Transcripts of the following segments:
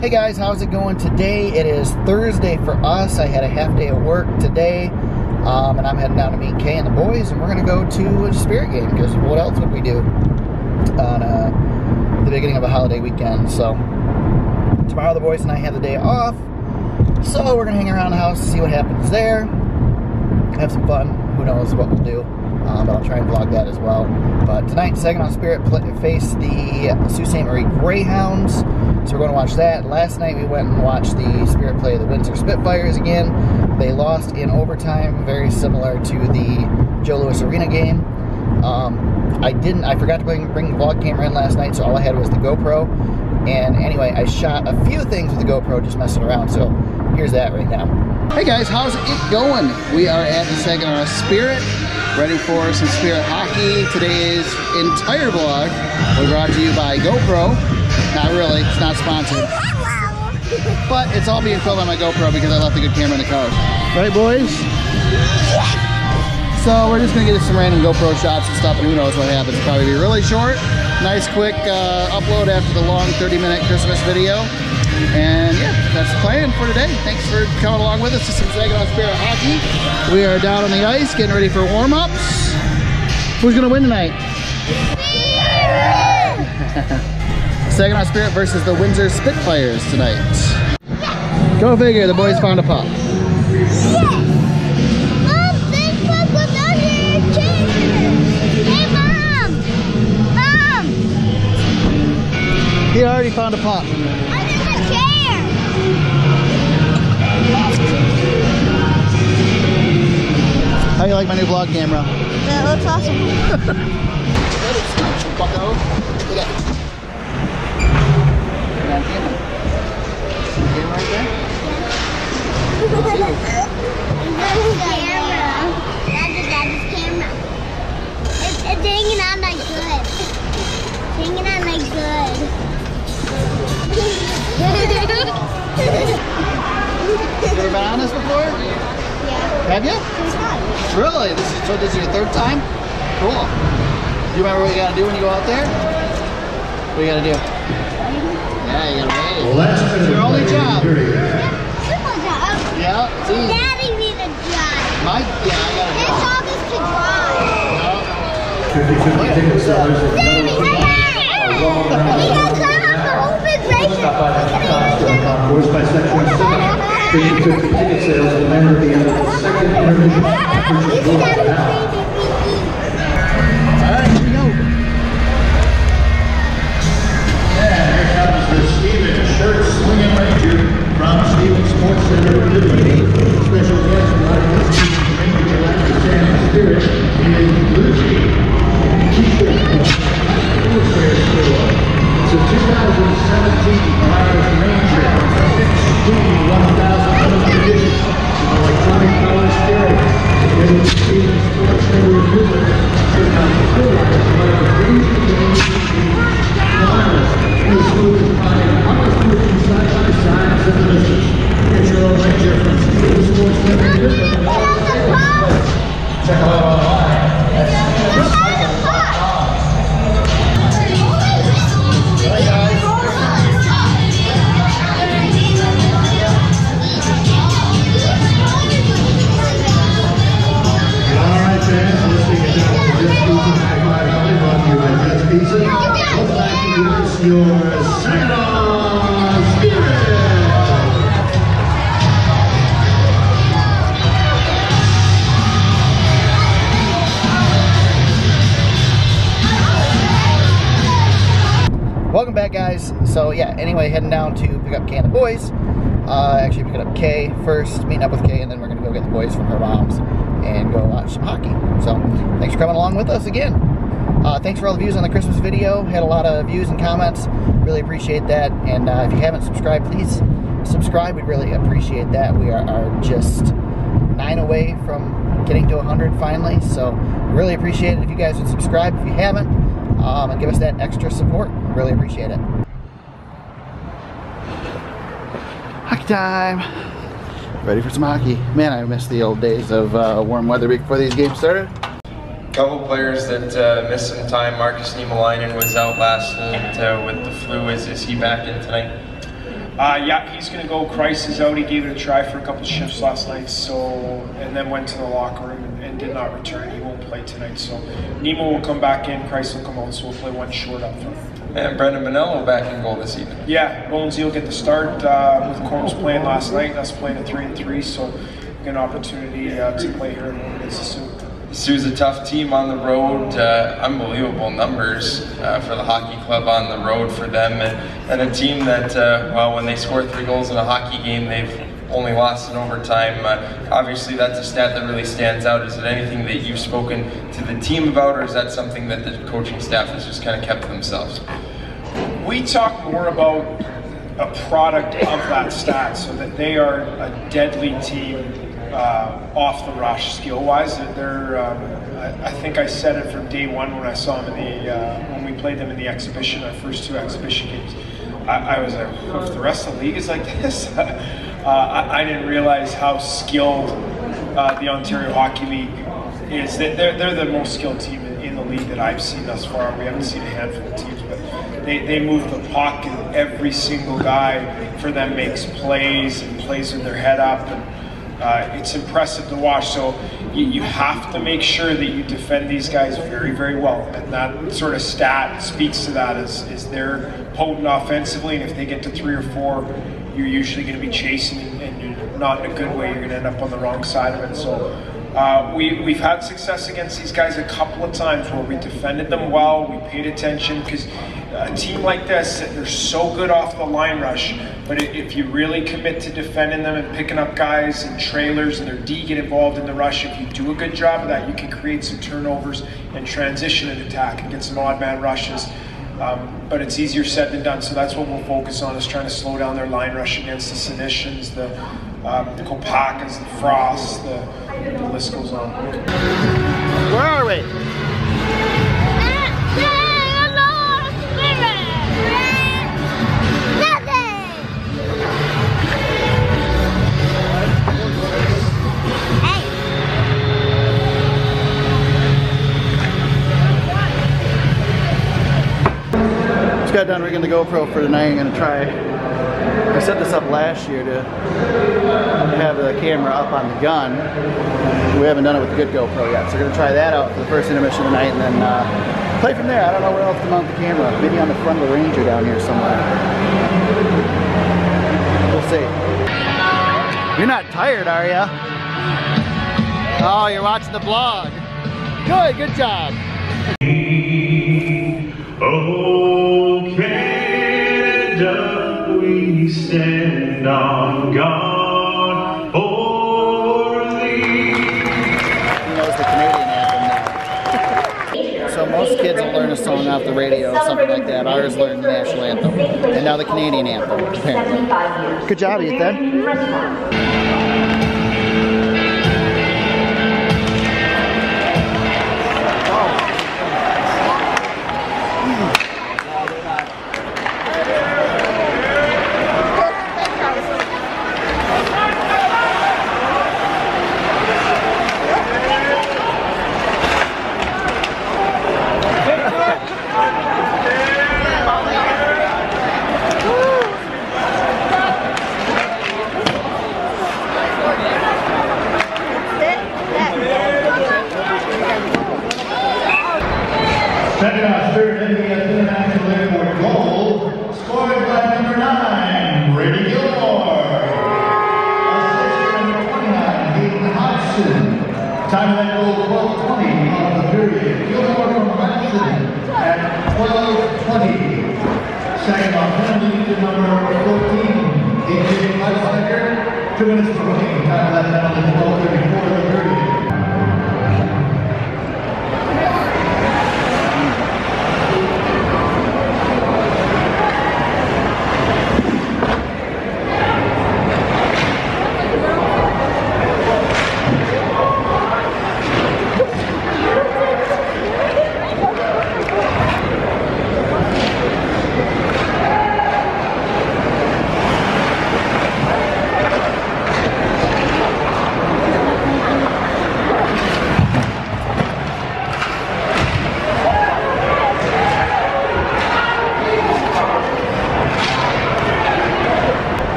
Hey guys, how's it going today? It is Thursday for us. I had a half day of work today, um, and I'm heading down to meet Kay and the boys, and we're gonna go to a spirit game because what else would we do on uh, the beginning of a holiday weekend? So tomorrow the boys and I have the day off, so we're gonna hang around the house to see what happens there, have some fun. Who knows what we'll do? Um, but I'll try and vlog that as well. But tonight, Saginaw Spirit face the Sault Ste. Marie Greyhounds. So we're going to watch that. Last night we went and watched the Spirit play the Windsor Spitfires again. They lost in overtime, very similar to the Joe Louis Arena game. Um, I didn't, I forgot to bring, bring the vlog camera in last night, so all I had was the GoPro. And anyway, I shot a few things with the GoPro just messing around, so here's that right now. Hey guys, how's it going? We are at the Saginaw Spirit ready for some Spirit hockey. Today's entire vlog was brought to you by GoPro. Not really, it's not sponsored. But it's all being filmed on my GoPro because I left a good camera in the car. Right, boys? So we're just gonna get some random GoPro shots and stuff, and who knows what happens. Probably be really short, nice quick uh, upload after the long 30-minute Christmas video. And yeah, that's the plan for today. Thanks for coming along with us to some Saginaw Spirit Hockey. We are down on the ice, getting ready for warm-ups. Who's gonna win tonight? Saginaw Spirit versus the Windsor Spitfires tonight. Go figure, the boys found a pup. He already found a pup. How do you like my new vlog camera? That looks awesome. Bucko. Look at camera. Camera right there? camera. That's a camera. It's, it's hanging on like good. It's hanging on like good. You ever been on this before? yeah. Have you? Really? This is, so this is your third time? Cool. Do you remember what you gotta do when you go out there? What you gotta do? Yeah, you gotta wave. Last It's your only job. Simple job. Yeah, it's easy. Daddy need a job. My, yeah, I got a His job. job is to drive. 50-50 ticket sellers and Daddy, metal hey! He got caught on the whole vibration. Stop by the Costa Concourse by Section 7. 50-50 ticket sales will end at the end of the second intermission. Purchase will now. Welcome back, guys. So yeah, anyway, heading down to pick up Kay and the boys. Uh, actually, picking up Kay first, meeting up with Kay, and then we're gonna go get the boys from her mom's and go watch some hockey. So thanks for coming along with us again. Uh, thanks for all the views on the Christmas video. Had a lot of views and comments. Really appreciate that. And uh, if you haven't subscribed, please subscribe. We'd really appreciate that. We are, are just nine away from getting to 100 finally. So really appreciate it if you guys would subscribe if you haven't um, and give us that extra support. Really appreciate it. Hockey time. Ready for some hockey. Man, I miss the old days of uh, warm weather before these games started. couple players that uh, missed some time. Markus Niemeläinen was out last night uh, with the flu. Is, is he back in tonight? Uh, yeah, he's going to go. Christ is out. He gave it a try for a couple shifts last night, so and then went to the locker room and, and did not return. He won't play tonight. So Nemo will come back in. Christ will come out. So we'll play one short up front. And Brendan Bonello back in goal this evening. Yeah, Bonesy will get the start uh, with Corms playing last night. Us playing at three and three, so get an opportunity uh, to play here in the Soo. Soo's a tough team on the road. Uh, unbelievable numbers uh, for the hockey club on the road for them, and, and a team that, uh, well, when they score three goals in a hockey game, they've only lost in overtime. Uh, obviously, that's a stat that really stands out. Is it anything that you've spoken to the team about, or is that something that the coaching staff has just kind of kept to themselves? We talk more about a product of that stat, so that they are a deadly team uh, off the rush skill wise. They're, um, I, think I said it from day one when I saw them in the uh, when we played them in the exhibition, our first two exhibition games. I, I was like, if the rest of the league is like this, uh, I, I, didn't realize how skilled uh, the Ontario Hockey League is. They're, they're the most skilled team in, in the league that I've seen thus far. We haven't seen a handful of teams, but they, they move the puck, and every single guy for them makes plays and plays with their head up. And, uh, it's impressive to watch. So you, you, have to make sure that you defend these guys very, very well. And that sort of stat speaks to that is, is they're potent offensively. And if they get to three or four, you're usually going to be chasing and you're not in a good way. You're going to end up on the wrong side of it. So uh, we, we've had success against these guys a couple of times where we defended them well, we paid attention, because a team like this, they're so good off the line rush, but if you really commit to defending them and picking up guys and trailers and their D get involved in the rush, if you do a good job of that, you can create some turnovers and transition an attack and get some odd man rushes. Um, but it's easier said than done, so that's what we'll focus on is trying to slow down their line rush against the Senyshyns, the, um, the Kopackas, the Frost, the, the list goes on. Where are we? Got done rigging the GoPro for tonight. I'm gonna try, I set this up last year to have the camera up on the gun. We haven't done it with the good GoPro yet. So we're gonna try that out for the first intermission tonight and then uh, play from there. I don't know where else to mount the camera. Maybe on the front of the Ranger down here somewhere. We'll see. You're not tired, are you? Oh, you're watching the vlog. Good, good job. Learn a song off the radio or something like that. Ours learned the national anthem. And now the Canadian anthem, apparently. Good job, Ethan. Time of that goal, 12.20 of the period. Gilmore from Madison at 12.20. Second off, penalty to number 14, AJ Leisinger. Two minutes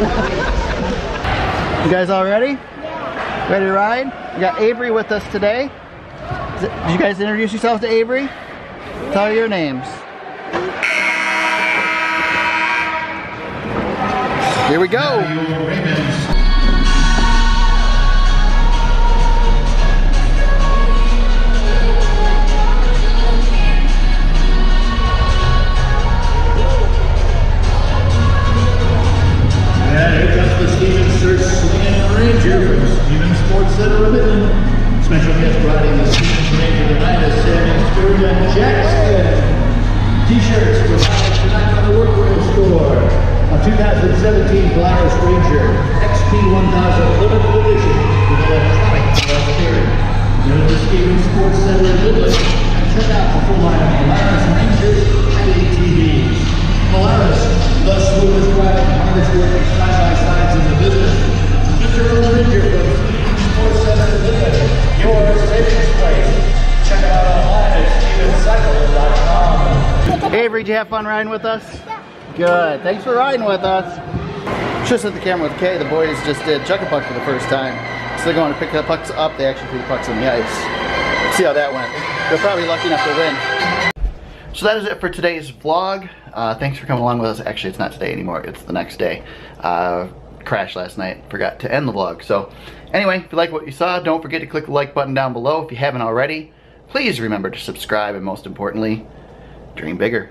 you guys all ready? Yeah. Ready to ride? We got Avery with us today. It, did you guys introduce yourselves to Avery? Yeah. Tell her your names. Here we go. Fun riding with us? Good. Thanks for riding with us. Just at the camera with Kay, the boys just did chuck a puck for the first time. So they're going to pick the pucks up. They actually threw the pucks on the ice. See how that went. They're probably lucky enough to win. So that is it for today's vlog. Uh, thanks for coming along with us. Actually, it's not today anymore. It's the next day. Uh, crashed last night. Forgot to end the vlog. So anyway, if you like what you saw, don't forget to click the like button down below if you haven't already. Please remember to subscribe and most importantly, dream bigger.